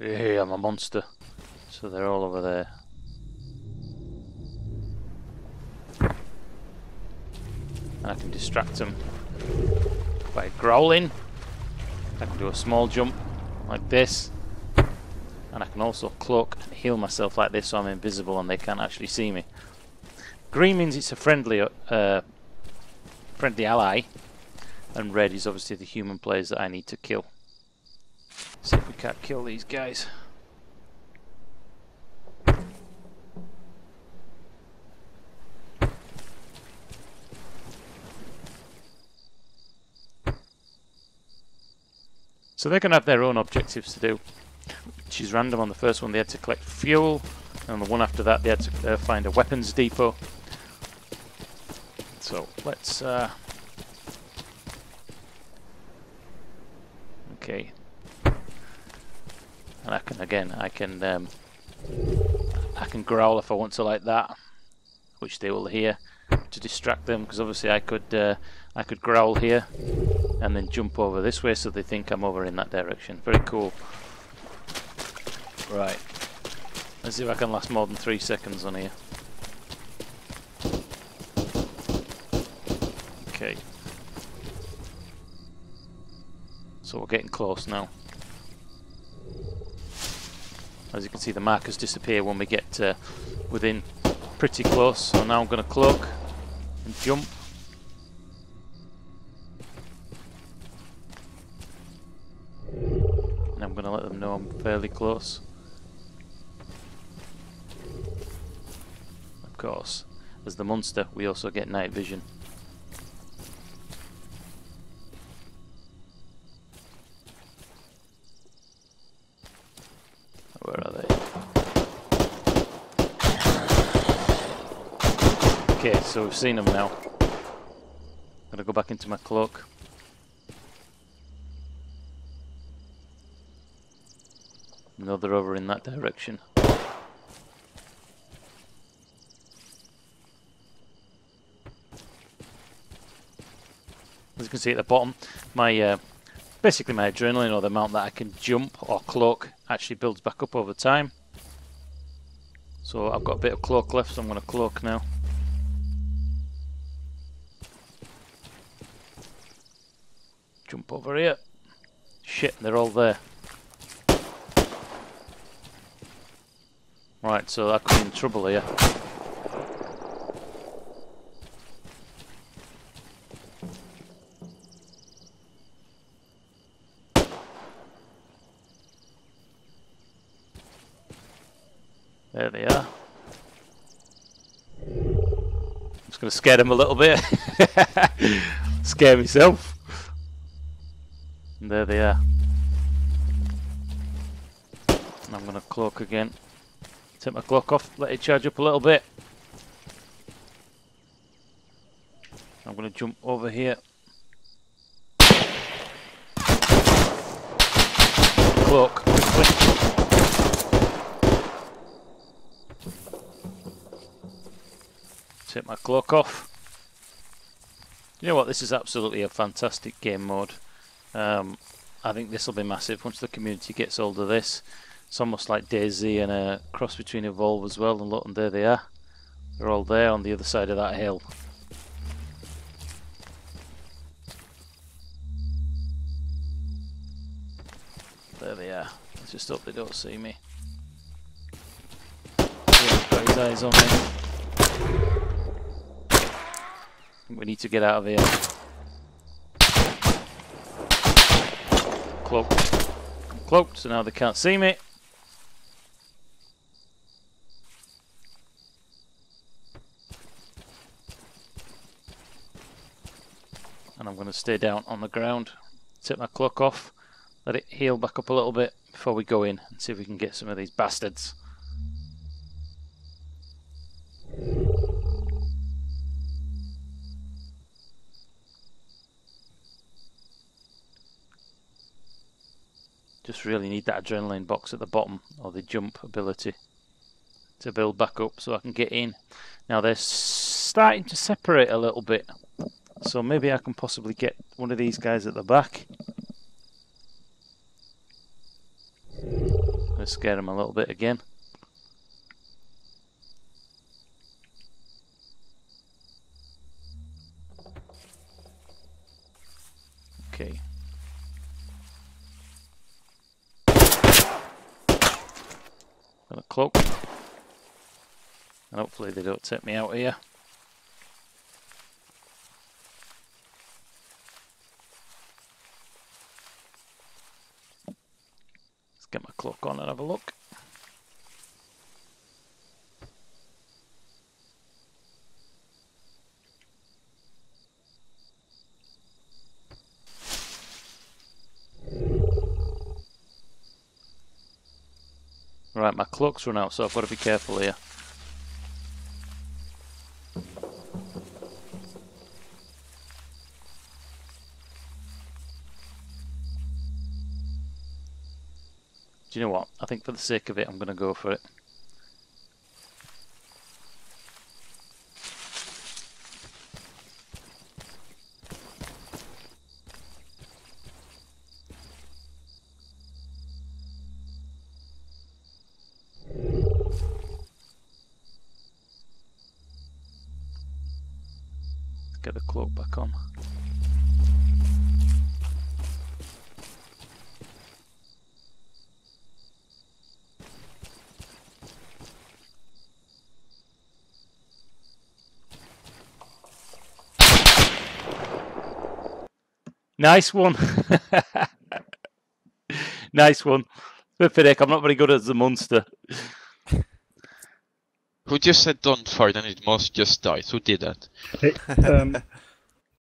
Yeah, I'm a monster. So they're all over there. And I can distract them by growling. I can do a small jump like this. And I can also cloak and heal myself like this so I'm invisible and they can't actually see me. Green means it's a friendly uh, friendly ally. And red is obviously the human players that I need to kill. See if we can't kill these guys. So they're going to have their own objectives to do, which is random. On the first one, they had to collect fuel, and the one after that, they had to uh, find a weapons depot. So let's. Uh, okay, and I can again, I can, um, I can growl if I want to like that, which they will hear to distract them. Because obviously, I could, uh, I could growl here and then jump over this way so they think I'm over in that direction. Very cool. Right. Let's see if I can last more than three seconds on here. Okay. So we're getting close now. As you can see the markers disappear when we get within pretty close. So now I'm going to cloak and jump. And I'm going to let them know I'm fairly close. Of course, as the monster we also get night vision. Where are they? Okay, so we've seen them now. Gonna go back into my cloak. No, they're over in that direction. As you can see at the bottom, my uh, basically my adrenaline or the amount that I can jump or cloak actually builds back up over time. So I've got a bit of cloak left, so I'm going to cloak now. Jump over here. Shit, they're all there. Right, so I could be in trouble here. There they are. I'm just going to scare them a little bit. scare myself. There they are. And I'm going to cloak again. Take my cloak off, let it charge up a little bit. I'm going to jump over here. Cloak. Take my cloak off. You know what, this is absolutely a fantastic game mode. Um, I think this will be massive once the community gets hold of this. It's almost like DayZ and a cross between Evolve as well, and look, and there they are. They're all there on the other side of that hill. There they are. Let's just hope they don't see me. Yeah, his eyes on me. We need to get out of here. Cloaked. I'm cloaked, so now they can't see me. And I'm going to stay down on the ground, take my cloak off, let it heal back up a little bit before we go in and see if we can get some of these bastards. Just really need that adrenaline box at the bottom or the jump ability to build back up so I can get in. Now they're starting to separate a little bit. So maybe I can possibly get one of these guys at the back. to scare them a little bit again. Okay. Got a cloak. And hopefully they don't take me out here. Let's get my cloak on and have a look. Right, my clock's run out, so I've got to be careful here. Do you know what? I think for the sake of it, I'm going to go for it. Get the cloak back on. Nice one. nice one. Flipping I'm not very good as a monster. Who just said don't fight and it must just die? Who did that? Hey, um,